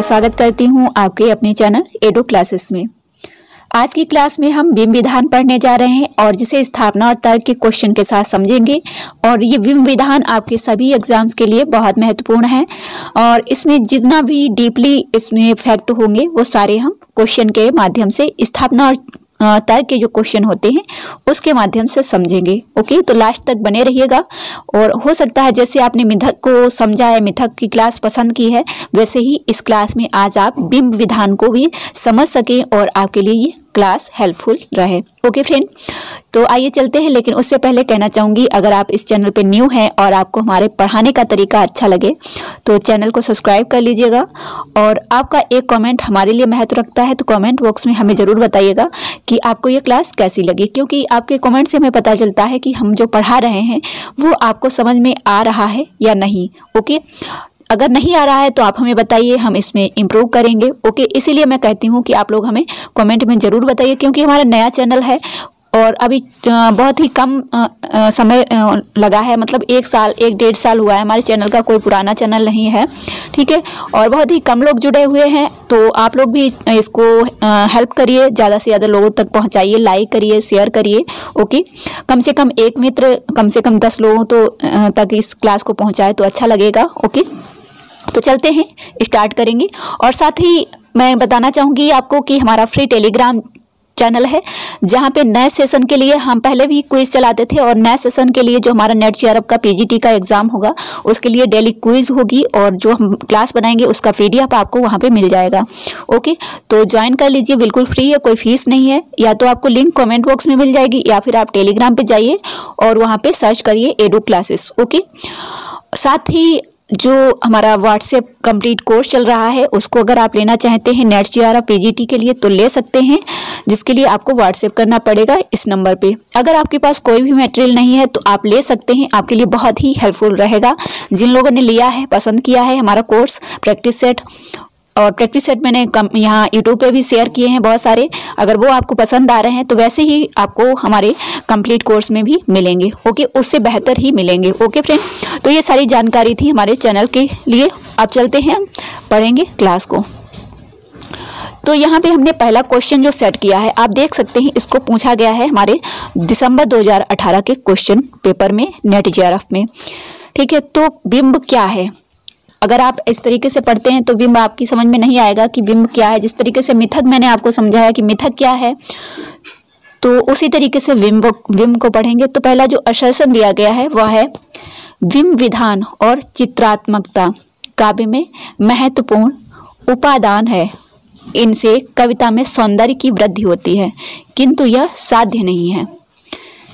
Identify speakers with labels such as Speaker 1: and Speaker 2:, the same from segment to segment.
Speaker 1: आपका स्वागत करती हूँ आपके अपने चैनल एडो क्लासेस में। आज की क्लास में हम विम विधान पढ़ने जा रहे हैं और जिसे स्थापना और तर्क के क्वेश्चन के साथ समझेंगे। और ये विम विधान आपके सभी एग्ज़ाम्स के लिए बहुत महत्वपूर्ण है। और इसमें जितना भी डीपली इसमें फैक्ट होंगे, वो सारे हम क्वेश्चन के माध्यम से स्थापना और तर्क के जो क्वेश्चन होते हैं, उसके माध्यम से समझेंगे। ओके तो लास्ट तक बने रहिएगा। और हो सकता है जैसे आपने मिथक को समझा है, मिथक की क्लास पसंद की है, वैसे ही इस क्लास में आज आप बिंब विधान को भी समझ सकें और आपके लिए ये क्लास हेल्पफुल रहे। ओके फ्रेंड तो आइए चलते हैं, लेकिन उससे पहले कहना चाहूँगी, अगर आप इस चैनल पे न्यू हैं और आपको हमारे पढ़ाने का तरीका अच्छा लगे तो चैनल को सब्सक्राइब कर लीजिएगा और आपका एक कमेंट हमारे लिए महत्व रखता है तो कमेंट बॉक्स में हमें ज़रूर बताइएगा कि आपको ये क्लास कैसी लगी, क्योंकि आपके कमेंट से हमें पता चलता है कि हम जो पढ़ा रहे हैं, वो आपको समझ में आ रहा है या नहीं। ओके अगर नहीं आ रहा है तो आप हमें बताइए, हम इसमें इम्प्रूव करेंगे। ओके इसीलिए मैं कहती हूँ कि आप लोग हमें कमेंट में ज़रूर बताइए, क्योंकि हमारा नया चैनल है और अभी बहुत ही कम समय लगा है। मतलब एक साल, एक डेढ़ साल हुआ है हमारे चैनल का, कोई पुराना चैनल नहीं है। ठीक है? और बहुत ही कम लोग जुड़े हुए हैं तो आप लोग भी इसको हेल्प करिए, ज़्यादा से ज़्यादा लोगों तक पहुंचाइए लाइक करिए शेयर करिए। ओके कम से कम एक मित्र, कम से कम दस लोगों तो तक इस क्लास को पहुँचाए तो अच्छा लगेगा। ओके तो चलते हैं स्टार्ट करेंगे। और साथ ही मैं बताना चाहूँगी आपको कि हमारा फ्री टेलीग्राम चैनल है, जहाँ पे नए सेशन के लिए हम पहले भी क्विज चलाते थे और नए सेशन के लिए जो हमारा नेट चेयरअप का पीजीटी का एग्ज़ाम होगा, उसके लिए डेली क्विज होगी और जो हम क्लास बनाएँगे, उसका पीडीएफ आपको वहाँ पे मिल जाएगा। ओके तो ज्वाइन कर लीजिए, बिल्कुल फ्री है, कोई फ़ीस नहीं है। या तो आपको लिंक कॉमेंट बॉक्स में मिल जाएगी, या फिर आप टेलीग्राम पर जाइए और वहाँ पर सर्च करिए एडो क्लासेस ओके साथ ही जो हमारा व्हाट्सएप कंप्लीट कोर्स चल रहा है, उसको अगर आप लेना चाहते हैं नेट जी आर पी के लिए तो ले सकते हैं, जिसके लिए आपको व्हाट्सएप करना पड़ेगा इस नंबर पे। अगर आपके पास कोई भी मटेरियल नहीं है तो आप ले सकते हैं, आपके लिए बहुत ही हेल्पफुल रहेगा। जिन लोगों ने लिया है, पसंद किया है हमारा कोर्स प्रैक्टिस सेट और प्रैक्टिस सेट मैंने कम, यहाँ यूट्यूब पे भी शेयर किए हैं बहुत सारे। अगर वो आपको पसंद आ रहे हैं तो वैसे ही आपको हमारे कंप्लीट कोर्स में भी मिलेंगे। ओके उससे बेहतर ही मिलेंगे। ओके फ्रेंड तो ये सारी जानकारी थी हमारे चैनल के लिए। आप चलते हैं पढ़ेंगे क्लास को। तो यहाँ पे हमने पहला क्वेश्चन जो सेट किया है, आप देख सकते हैं, इसको पूछा गया है हमारे दिसंबर 2018 के क्वेश्चन पेपर में नेट जे में। ठीक है तो बिंब क्या है? अगर आप इस तरीके से पढ़ते हैं तो बिंब आपकी समझ में नहीं आएगा कि बिंब क्या है। जिस तरीके से मिथक मैंने आपको समझाया कि मिथक क्या है तो उसी तरीके से विम्ब विम को पढ़ेंगे। तो पहला जो आश्वासन दिया गया है, वह है विम्ब विधान और चित्रात्मकता काव्य में महत्वपूर्ण उपादान है। इनसे कविता में सौंदर्य की वृद्धि होती है, किंतु यह साध्य नहीं है।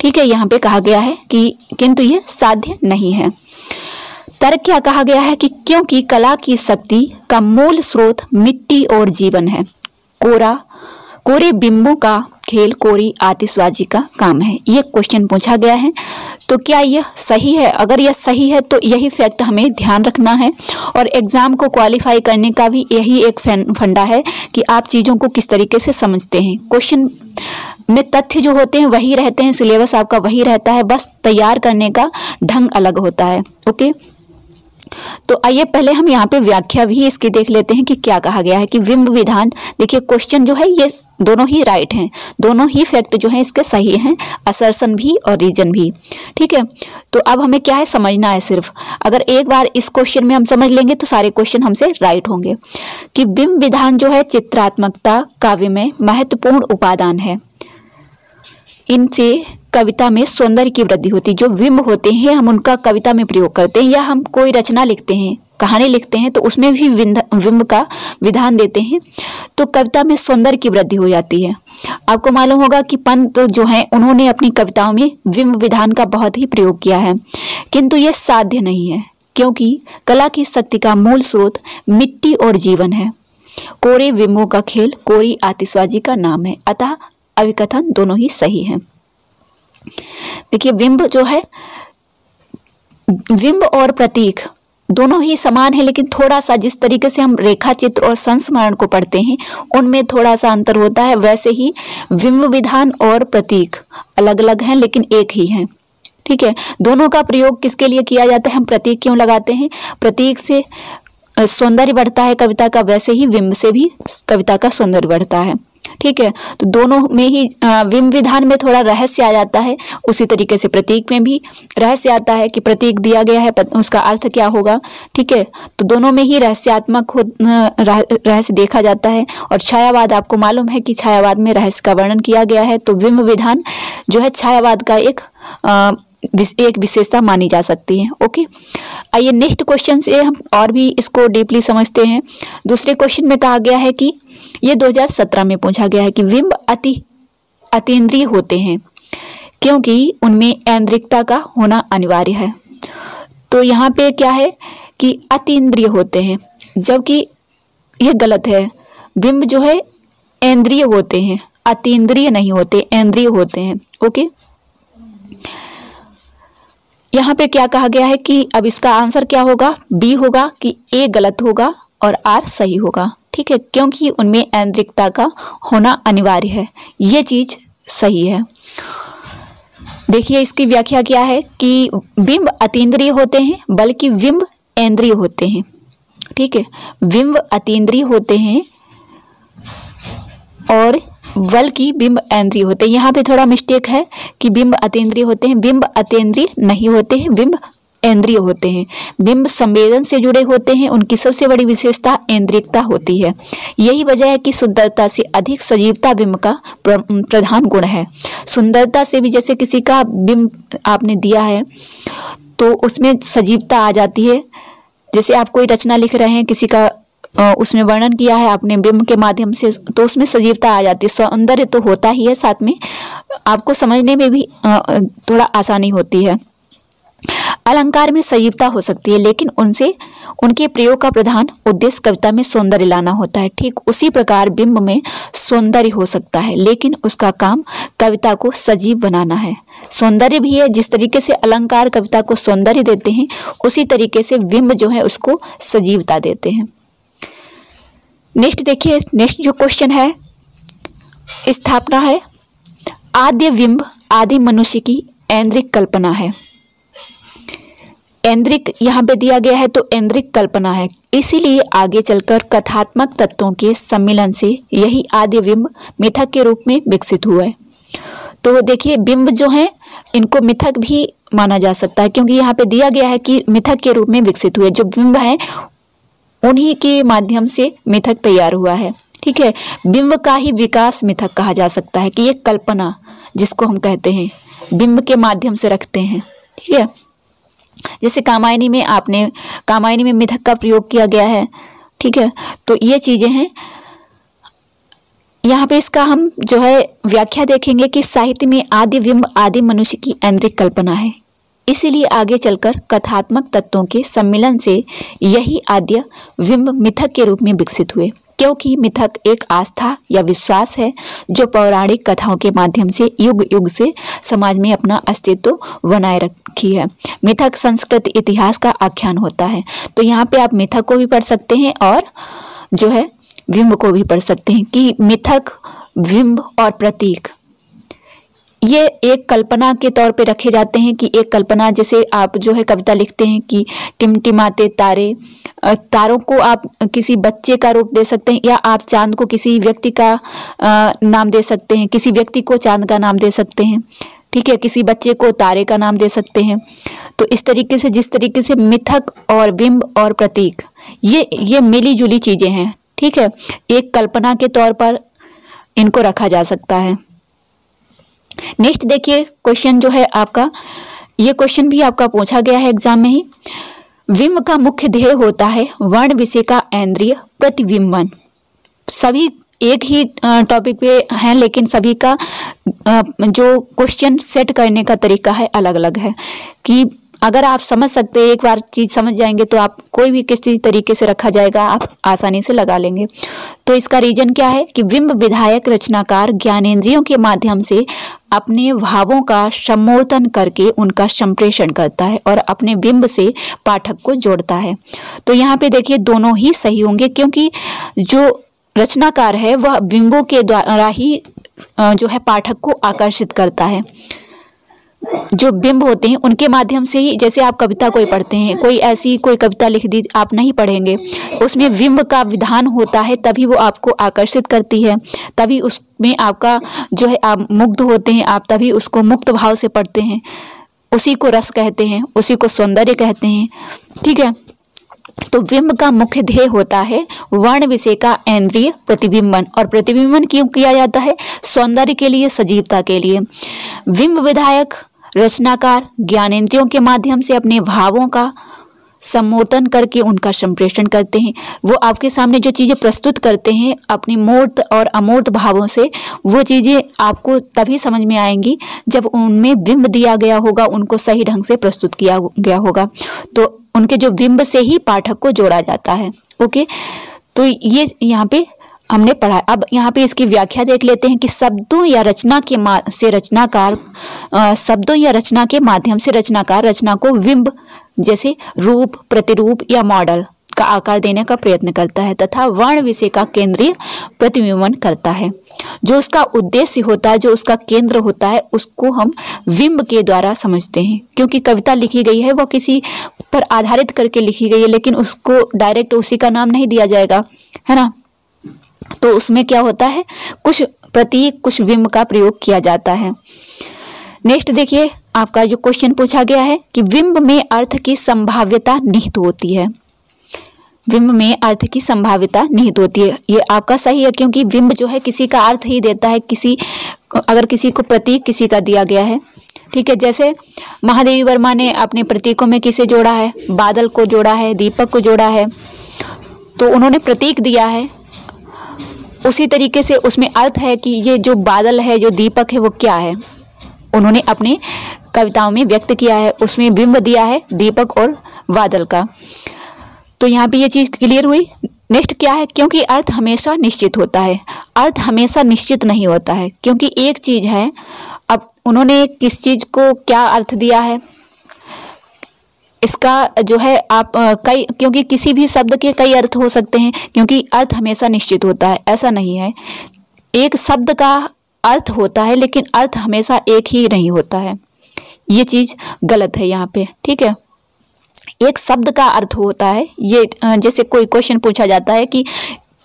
Speaker 1: ठीक है, यहाँ पे कहा गया है कि किंतु यह साध्य नहीं है। तर्क क्या कहा गया है कि क्योंकि कला की शक्ति का मूल स्रोत मिट्टी और जीवन है। कोरा, कोरे बिंबों का खेल, कोरी आतिशबाजी का काम है। ये क्वेश्चन पूछा गया है। तो क्या यह सही है? अगर यह सही है तो यही फैक्ट हमें ध्यान रखना है। और एग्ज़ाम को क्वालिफाई करने का भी यही एक फंडा है कि आप चीज़ों को किस तरीके से समझते हैं। क्वेश्चन में तथ्य जो होते हैं, वही रहते हैं। सिलेबस आपका वही रहता है। बस तैयार करने का ढंग अलग होता है। ओके तो आइए पहले हम यहाँ पे व्याख्या भी इसकी देख लेते हैं कि क्या कहा गया है कि विम्ब विधान, देखिए क्वेश्चन जो है, ये दोनों ही राइट हैं। दोनों ही फैक्ट जो है, इसके सही हैं असर्सन भी और रीजन भी। ठीक है? तो अब हमें क्या है समझना है सिर्फ़? अगर एक बार इस क्वेश्चन में हम समझ लेंगे तो सारे क्वेश्चन हमसे राइट होंगे। कि बिंब विधान जो है, चित्रात्मकता काव्य में महत्वपूर्ण उपादान है। इनसे कविता में सौंदर्य की वृद्धि होती है, जो विम्ब होते हैं, हम उनका कविता में प्रयोग करते हैं या हम कोई रचना लिखते हैं, कहानी लिखते हैं तो उसमें भी विम्ब का विधान देते हैं तो कविता में सौंदर्य की वृद्धि हो जाती है। आपको मालूम होगा कि पंत जो हैं, उन्होंने अपनी कविताओं में विम्ब विधान का बहुत ही प्रयोग किया है, किंतु ये साध्य नहीं है, क्योंकि कला की शक्ति का मूल स्रोत मिट्टी और जीवन है। कोरे विम्बों का खेल, कोरी आतिशबाजी का नाम है, अतः अविकथन दोनों ही सही हैं। देखिए बिंब जो है बिंब और प्रतीक दोनों ही समान है, लेकिन थोड़ा सा जिस तरीके से हम रेखा चित्र और संस्मरण को पढ़ते हैं, उनमें थोड़ा सा अंतर होता है। वैसे ही बिंब विधान और प्रतीक अलग अलग हैं, लेकिन एक ही हैं। ठीक है, दोनों का प्रयोग किसके लिए किया जाता है? हम प्रतीक क्यों लगाते हैं? प्रतीक से सौंदर्य बढ़ता है कविता का, वैसे ही विम्ब से भी कविता का सौंदर्य बढ़ता है। ठीक है? तो दोनों में ही विम विधान में थोड़ा रहस्य आ जाता है, उसी तरीके से प्रतीक में भी रहस्य आता है कि प्रतीक दिया गया है उसका अर्थ क्या होगा? ठीक है? तो दोनों में ही रहस्यात्मक हो रहस्य देखा जाता है, और छायावाद, आपको मालूम है कि छायावाद में रहस्य का वर्णन किया गया है तो विम विधान जो है छायावाद का एक एक विशेषता मानी जा सकती है ओके आइए नेक्स्ट क्वेश्चन से हम और भी इसको डीपली समझते हैं। दूसरे क्वेश्चन में कहा गया है कि ये 2017 में पूछा गया है कि विम्ब अति, अतीन्द्रिय होते हैं, क्योंकि उनमें ऐन्द्रिकता का होना अनिवार्य है। तो यहाँ पे क्या है कि अतीन्द्रिय होते हैं, जबकि यह गलत है। बिंब जो है इंद्रिय होते हैं, अतीन्द्रिय नहीं होते इंद्रिय होते हैं ओके यहाँ पे क्या कहा गया है कि अब इसका आंसर क्या होगा? बी होगा कि ए गलत होगा और आर सही होगा। ठीक है, क्योंकि उनमें ऐन्द्रिकता का होना अनिवार्य है। ये चीज़ सही है। देखिए, इसकी व्याख्या क्या है कि बिंब अतीन्द्रिय होते हैं, बल्कि बिंब ऐन्द्रिय होते हैं। ठीक है बिंब अतीन्द्रिय होते हैं और बल्कि बिंब ऐन्द्रिय होते हैं। यहाँ पे थोड़ा मिस्टेक है कि बिंब अतेंद्रिय होते हैं, बिंब अतेंद्रिय नहीं होते हैं, बिंब इंद्रिय होते हैं। बिंब संवेदन से जुड़े होते हैं, उनकी सबसे बड़ी विशेषता इंद्रियता होती है। यही वजह है कि सुंदरता से अधिक सजीवता बिंब का प्रधान गुण है। सुंदरता से भी जैसे किसी का बिंब आपने दिया है तो उसमें सजीवता आ जाती है। जैसे आप कोई रचना लिख रहे हैं, किसी का उसमें वर्णन किया है आपने बिंब के माध्यम से तो उसमें सजीवता आ जाती है, सौंदर्य तो होता ही है साथ में। आपको समझने में भी थोड़ा आसानी होती है। अलंकार में सजीवता हो सकती है, लेकिन उनसे, उनके प्रयोग का प्रधान उद्देश्य कविता में सौंदर्य लाना होता है। ठीक उसी प्रकार बिंब में सौंदर्य हो सकता है, लेकिन उसका काम कविता को सजीव बनाना है। सौंदर्य भी है, जिस तरीके से अलंकार कविता को सौंदर्य देते हैं, उसी तरीके से बिंब जो है उसको सजीवता देते हैं। नेक्स्ट देखिए, नेक्स्ट जो क्वेश्चन है, स्थापना है, आद्य बिंब आदि मनुष्य की ऐन्द्रिक कल्पना है। ऐन्द्रिक यहाँ पे दिया गया है तो ऐन्द्रिक कल्पना है। इसीलिए आगे चलकर कथात्मक तत्वों के सम्मिलन से यही आद्य बिंब मिथक के रूप में विकसित हुआ है। तो देखिए, बिंब जो है, इनको मिथक भी माना जा सकता है, क्योंकि यहाँ पे दिया गया है कि मिथक के रूप में विकसित हुए। जो बिंब है उन्हीं के माध्यम से मिथक तैयार हुआ है। ठीक है? बिंब का ही विकास मिथक कहा जा सकता है कि ये कल्पना, जिसको हम कहते हैं, बिंब के माध्यम से रखते हैं। ठीक है? जैसे कामायनी में आपने, कामायनी में मिथक का प्रयोग किया गया है। ठीक है? तो ये चीज़ें हैं। यहाँ पे इसका हम जो है व्याख्या देखेंगे कि साहित्य में आदि बिंब, आदि मनुष्य की ऐन्द्रिक कल्पना है। इसीलिए आगे चलकर कथात्मक तत्वों के सम्मिलन से यही आद्य विम्ब मिथक के रूप में विकसित हुए। क्योंकि मिथक एक आस्था या विश्वास है, जो पौराणिक कथाओं के माध्यम से युग युग से समाज में अपना अस्तित्व बनाए रखी है। मिथक संस्कृत इतिहास का आख्यान होता है। तो यहाँ पे आप मिथक को भी पढ़ सकते हैं और जो है विम्ब को भी पढ़ सकते हैं कि मिथक, विम्ब और प्रतीक ये एक कल्पना के तौर पे रखे जाते हैं कि एक कल्पना, जैसे आप जो है कविता लिखते हैं कि टिमटिमाते तारे तारों को आप किसी बच्चे का रूप दे सकते हैं या आप चाँद को किसी व्यक्ति का नाम दे सकते हैं, किसी व्यक्ति को चाँद का नाम दे सकते हैं, ठीक है, किसी बच्चे को तारे का नाम दे सकते हैं। तो इस तरीके से, जिस तरीके से मिथक और बिंब और प्रतीक, ये ये मिली जुली चीज़ें हैं, ठीक है, एक कल्पना के तौर पर इनको रखा जा सकता है। नेक्स्ट देखिए क्वेश्चन जो है आपका, ये क्वेश्चन भी आपका पूछा गया है एग्ज़ाम में ही। विम्ब का मुख्य ध्येय होता है वर्ण विषय का ऐन्द्रिय प्रतिबिंबन सभी एक ही टॉपिक पे हैं, लेकिन सभी का जो क्वेश्चन सेट करने का तरीका है अलग अलग है कि अगर आप समझ सकते हैं, एक बार चीज़ समझ जाएँगे तो आप कोई भी किसी तरीके से रखा जाएगा, आप आसानी से लगा लेंगे। तो इसका रीजन क्या है कि बिंब विधायक, रचनाकार, ज्ञानेन्द्रियों के माध्यम से अपने भावों का सम्मोर्तन करके उनका संप्रेषण करता है और अपने बिंब से पाठक को जोड़ता है। तो यहाँ पे देखिए, दोनों ही सही होंगे, क्योंकि जो रचनाकार है, वह बिंबों के द्वारा ही जो है पाठक को आकर्षित करता है। जो बिंब होते हैं, उनके माध्यम से ही जैसे आप कविता कोई पढ़ते हैं, कोई ऐसी कोई कविता लिख दी, आप नहीं पढ़ेंगे। उसमें बिंब का विधान होता है, तभी वो आपको आकर्षित करती है, तभी उसमें आपका जो है, आप मुग्ध होते हैं, आप तभी उसको मुक्त भाव से पढ़ते हैं। उसी को रस कहते हैं, उसी को सौंदर्य कहते हैं, ठीक है? तो बिंब का मुख्य ध्येय होता है, वर्ण विषय का इंद्रिय प्रतिबिंबन। और प्रतिबिंबन क्यों किया जाता है? सौंदर्य के लिए, सजीवता के लिए। बिंब विधायक रचनाकार ज्ञानेंद्रियों के माध्यम से अपने भावों का सम्मोर्तन करके उनका संप्रेषण करते हैं। वो आपके सामने जो चीज़ें प्रस्तुत करते हैं, अपनी मूर्त और अमूर्त भावों से, वो चीज़ें आपको तभी समझ में आएँगी जब उनमें बिंब दिया गया होगा, उनको सही ढंग से प्रस्तुत किया गया होगा। तो उनके जो बिंब से ही पाठक को जोड़ा जाता है। ओके? तो ये यहाँ पे हमने पढ़ा अब यहाँ पे इसकी व्याख्या देख लेते हैं कि शब्दों या रचना के मा से रचनाकार शब्दों या रचना के माध्यम से रचनाकार रचना को बिंब जैसे रूप, प्रतिरूप या मॉडल का आकार देने का प्रयत्न करता है तथा वर्ण विषय का केंद्रीय प्रतिबिंबन करता है। जो उसका उद्देश्य होता है, जो उसका केंद्र होता है, उसको हम विम्ब के द्वारा समझते हैं। क्योंकि कविता लिखी गई है वह किसी पर आधारित करके लिखी गई है, लेकिन उसको डायरेक्ट उसी का नाम नहीं दिया जाएगा, है ना? तो उसमें क्या होता है? कुछ प्रतीक कुछ विम्ब का प्रयोग किया जाता है। नेक्स्ट देखिए, आपका जो क्वेश्चन पूछा गया है कि विम्ब में अर्थ की संभाव्यता निहित होती है। विम्ब में अर्थ की संभाव्यता निहित होती है। ये आपका सही है क्योंकि विम्ब जो है किसी का अर्थ ही देता है, किसी अगर किसी को प्रतीक किसी का दिया गया है। ठीक है, जैसे महादेवी वर्मा ने अपने प्रतीकों में किसे जोड़ा है? बादल को जोड़ा है, दीपक को जोड़ा है। तो उन्होंने प्रतीक दिया है। उसी तरीके से उसमें अर्थ है कि ये जो बादल है, जो दीपक है, वो क्या है? उन्होंने अपने कविताओं में व्यक्त किया है, उसमें बिंब दिया है, दीपक और बादल का। तो यहाँ पे ये चीज़ क्लियर हुई। नेक्स्ट क्या है? क्योंकि अर्थ हमेशा निश्चित होता है। अर्थ हमेशा निश्चित नहीं होता है, क्योंकि एक चीज़ है, अब उन्होंने किस चीज़ को क्या अर्थ दिया है? इसका जो है आप कई, क्योंकि किसी भी शब्द के कई अर्थ हो सकते हैं, क्योंकि अर्थ हमेशा निश्चित होता है, ऐसा नहीं है। एक शब्द का अर्थ होता है, लेकिन अर्थ हमेशा एक ही नहीं होता है। ये चीज़ गलत है यहाँ पे, ठीक है? एक शब्द का अर्थ होता है, ये जैसे कोई क्वेश्चन पूछा जाता है कि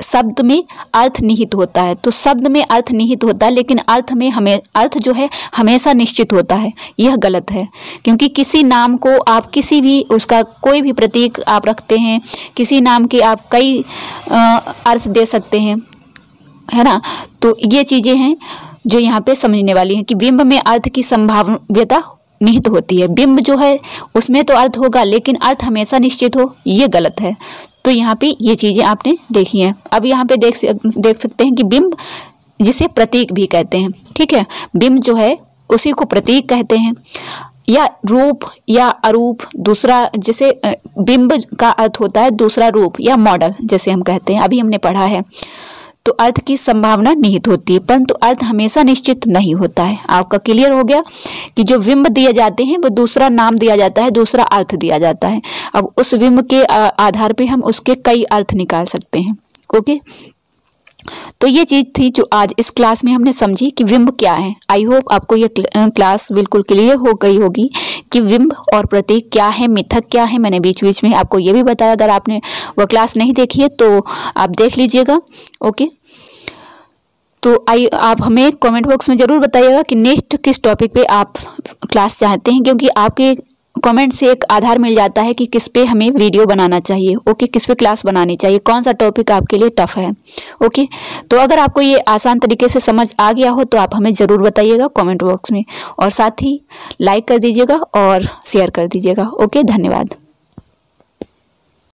Speaker 1: शब्द में अर्थ निहित होता है। तो शब्द में अर्थ निहित होता है, लेकिन अर्थ में हमें, अर्थ जो है, हमेशा निश्चित होता है। यह गलत है, क्योंकि किसी नाम को आप किसी भी, उसका कोई भी प्रतीक आप रखते हैं, किसी नाम के आप कई अर्थ दे सकते हैं, है ना? तो ये चीज़ें हैं जो यहाँ पे समझने वाली हैं कि बिंब में अर्थ की संभाव्यता निहित होती है। बिंब जो है, उसमें तो अर्थ होगा, लेकिन अर्थ हमेशा निश्चित हो, ये गलत है। तो यहाँ पे ये चीज़ें आपने देखी हैं। अब यहाँ पे देख देख सकते हैं कि बिंब जिसे प्रतीक भी कहते हैं, ठीक है? बिंब जो है, उसी को प्रतीक कहते हैं। या रूप, या अरूप, दूसरा जैसे बिंब का अर्थ होता है दूसरा रूप, या मॉडल जैसे हम कहते हैं। अभी हमने पढ़ा है। तो अर्थ की संभावना निहित होती है, परंतु अर्थ हमेशा निश्चित नहीं होता है। आपका क्लियर हो गया? कि जो विम्ब दिए जाते हैं, वो दूसरा नाम दिया जाता है, दूसरा अर्थ दिया जाता है। अब उस विम्ब के आधार पे हम उसके कई अर्थ निकाल सकते हैं। ओके? तो ये चीज़ थी जो आज इस क्लास में हमने समझी कि विम्ब क्या है। आई होप आपको ये क्लास बिल्कुल क्लियर हो गई होगी कि विम्ब और प्रतीक क्या है, मिथक क्या है। मैंने बीच बीच में आपको ये भी बताया, अगर आपने वह क्लास नहीं देखी है तो आप देख लीजिएगा। ओके? तो आई, आप हमें कमेंट बॉक्स में ज़रूर बताइएगा कि नेक्स्ट किस टॉपिक पे आप क्लास चाहते हैं, क्योंकि आपके कमेंट से एक आधार मिल जाता है कि किस पे हमें वीडियो बनाना चाहिए। ओके किस पे क्लास बनानी चाहिए, कौन सा टॉपिक आपके लिए टफ है। ओके तो अगर आपको ये आसान तरीके से समझ आ गया हो तो आप हमें ज़रूर बताइएगा कमेंट बॉक्स में। और साथ ही लाइक कर दीजिएगा और शेयर कर दीजिएगा। ओके धन्यवाद।